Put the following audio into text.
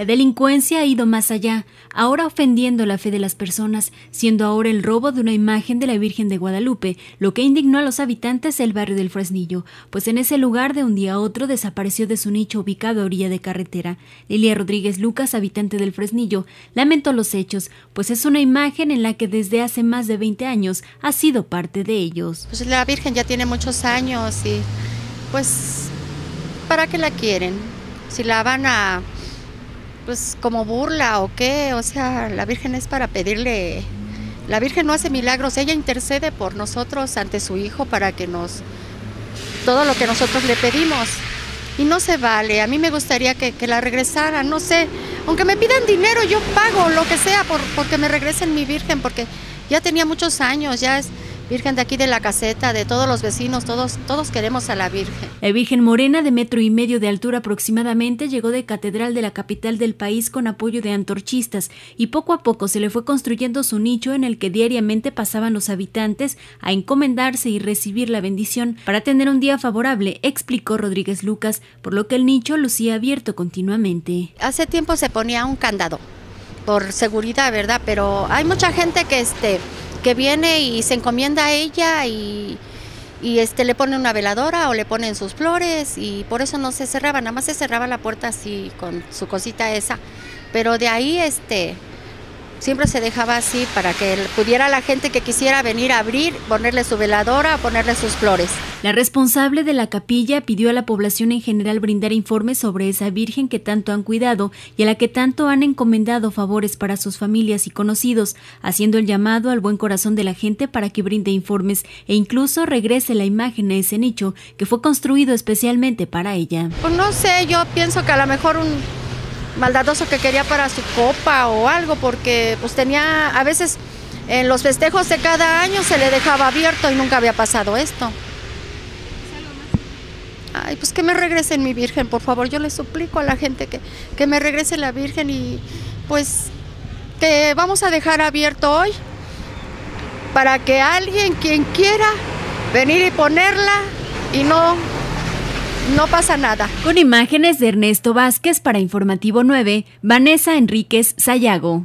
La delincuencia ha ido más allá, ahora ofendiendo la fe de las personas, siendo ahora el robo de una imagen de la Virgen de Guadalupe, lo que indignó a los habitantes del barrio del Fresnillo, pues en ese lugar de un día a otro desapareció de su nicho ubicado a orilla de carretera. Lilia Rodríguez Lucas, habitante del Fresnillo, lamentó los hechos, pues es una imagen en la que desde hace más de 20 años ha sido parte de ellos. Pues la Virgen ya tiene muchos años y pues ¿para qué la quieren? Si la van a pues como burla o qué, o sea, la Virgen es para pedirle, la Virgen no hace milagros, ella intercede por nosotros ante su Hijo para que nos, todo lo que nosotros le pedimos. Y no se vale, a mí me gustaría que, la regresaran, no sé, aunque me pidan dinero, yo pago lo que sea por, porque me regresen mi Virgen, porque ya tenía muchos años, ya es, Virgen de aquí de la caseta, de todos los vecinos, todos, todos queremos a la Virgen. La Virgen Morena, de metro y medio de altura aproximadamente, llegó de Catedral de la capital del país con apoyo de antorchistas y poco a poco se le fue construyendo su nicho en el que diariamente pasaban los habitantes a encomendarse y recibir la bendición para tener un día favorable, explicó Rodríguez Lucas, por lo que el nicho lucía abierto continuamente. Hace tiempo se ponía un candado por seguridad, ¿verdad? Pero hay mucha gente que este que viene y se encomienda a ella y, y este le pone una veladora o le ponen sus flores y por eso no se cerraba, nada más se cerraba la puerta así con su cosita esa. Pero de ahí este siempre se dejaba así para que pudiera la gente que quisiera venir a abrir, ponerle su veladora, ponerle sus flores. La responsable de la capilla pidió a la población en general brindar informes sobre esa Virgen que tanto han cuidado y a la que tanto han encomendado favores para sus familias y conocidos, haciendo el llamado al buen corazón de la gente para que brinde informes e incluso regrese la imagen a ese nicho que fue construido especialmente para ella. Pues no sé, yo pienso que a lo mejor un maldadoso que quería para su copa o algo, porque pues tenía, a veces en los festejos de cada año se le dejaba abierto y nunca había pasado esto. Ay, pues que me regresen mi Virgen, por favor, yo le suplico a la gente que, que me regrese la Virgen y pues que vamos a dejar abierto hoy para que alguien, quien quiera, venir y ponerla y no no pasa nada. Con imágenes de Ernesto Vázquez para Informativo 9, Vanessa Enríquez Sayago.